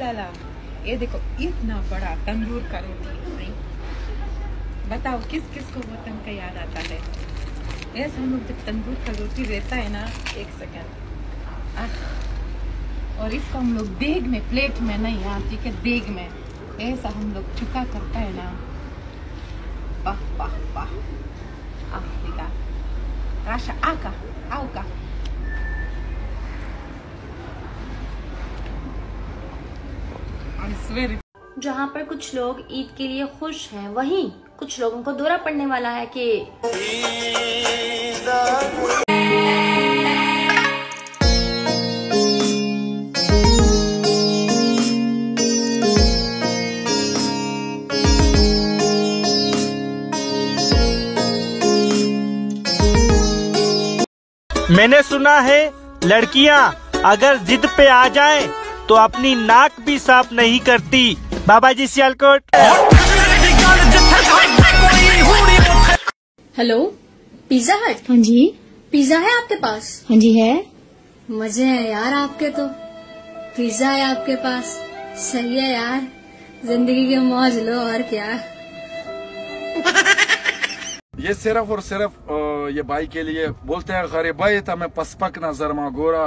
लाला ये देखो, इतना बड़ा तंदूर का रोटी बताओ किस किस को वतन का याद आता है? ऐसा हम लोग जब तंदूर का रोटी रहता है ना, एक सेकेंड और इसको हम लोग देग में, प्लेट में नहीं यहाँ ठीक है देग में। ऐसा हम लोग चुका करता है ना। वाह वाह वाह। liga rasha aka auka जहाँ पर कुछ लोग ईद के लिए खुश हैं वहीं कुछ लोगों को दौरा पड़ने वाला है कि मैंने सुना है लड़कियाँ अगर जिद पे आ जाएँ तो अपनी नाक भी साफ़ नहीं करती। बाबा जी सियालकोट। Hello Pizza Hut. हाँ जी। पिज्जा है आपके पास? हाँ जी है। मज़े है यार आपके तो। पिज्जा है आपके पास। सही है यार। ज़िंदगी के मौज लो और क्या? ये सिर्फ़ और सिर्फ़ ये भाई के लिए बोलते हैं गरीबाई तमें पसपक नज़र मा गोरा।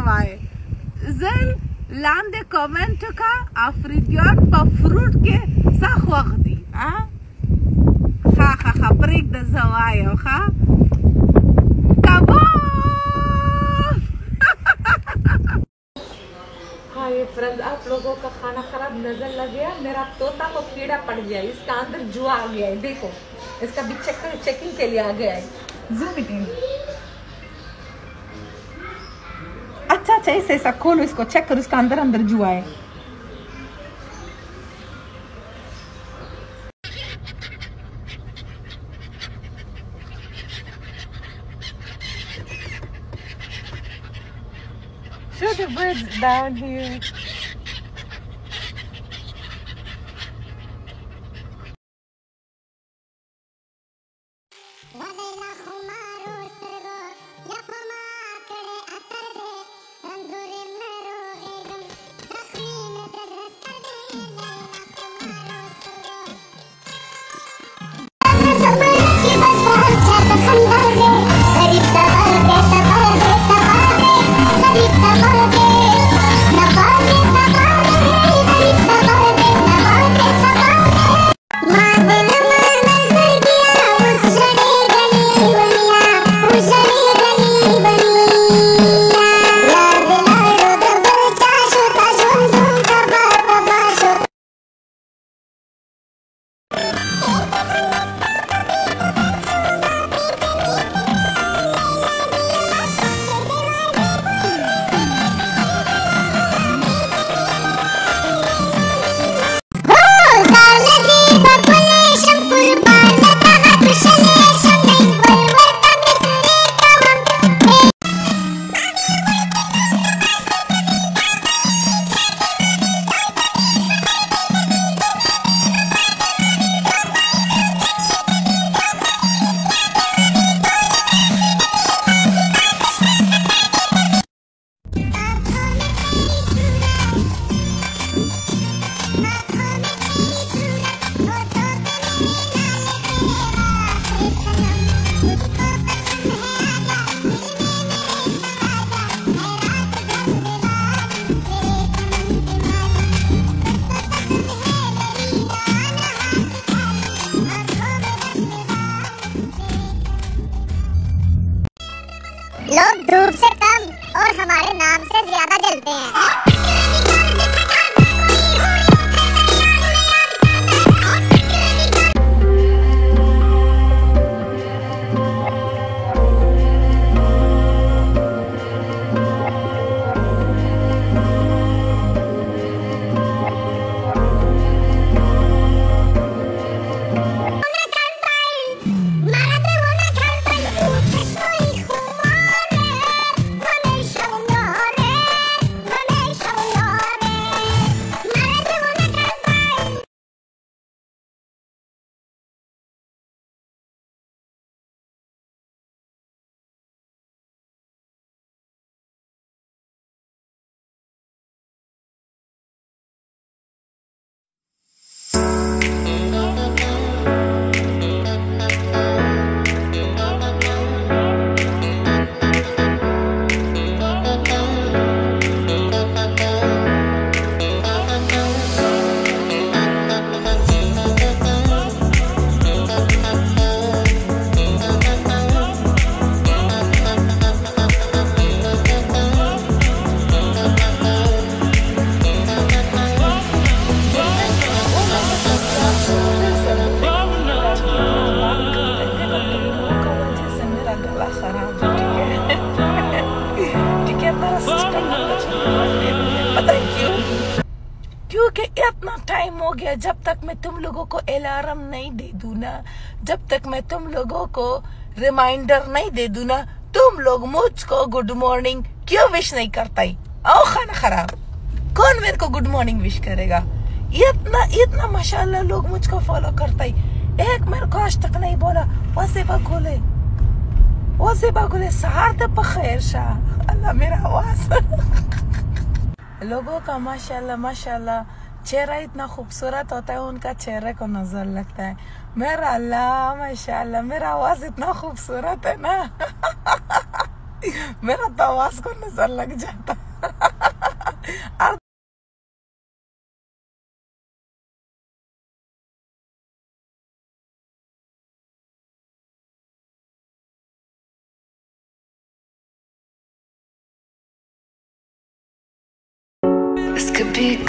dawaj. Zen lande komentuka, a frigior po frutke zachłodzi, a? Ha, ha, ha, prig da zawajo, ha? Friends आप लोगों का खाना खराब नज़र लग गया मेरा तोता को कीड़ा पड़ गया इसका अंदर जुआ आ गया है देखो इसका भी चेकिंग के लिए आ गया है जूम इट इन अच्छा अच्छा ऐसे ऐसा खोलो इसको चेक करो, इसका अंदर अंदर जुआ है birds down here. से ज़्यादा जलते हैं इतना टाइम हो गया जब तक मैं तुम लोगों को अलार्म नहीं दे दूँ ना। जब तक मैं तुम लोगों को रिमाइंडर नहीं दे दूँ ना, तुम लोग मुझको गुड मॉर्निंग क्यों विश नहीं करता? ही आओ खाना खराब। कौन मेरे को गुड मॉर्निंग विश करेगा? इतना इतना माशाल्लाह लोग मुझको फॉलो करता। ही एक मेरे को आज तक नहीं बोला वसे बकुले वसे बकुले सहार तो शाह। अल्लाह मेरा आवाज़. लोगों का माशाल्लाह माशाल्लाह। चेहरा इतना खूबसूरत होता है उनका चेहरे को नज़र लगता है मेरा अल्लाह माशाल्लाह मेरा आवाज़ इतना खूबसूरत है ना मेरा तो आवाज़ को नज़र लग जाता और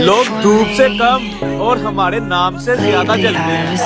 लोग धूप से कम और हमारे नाम से ज़्यादा जलते हैं।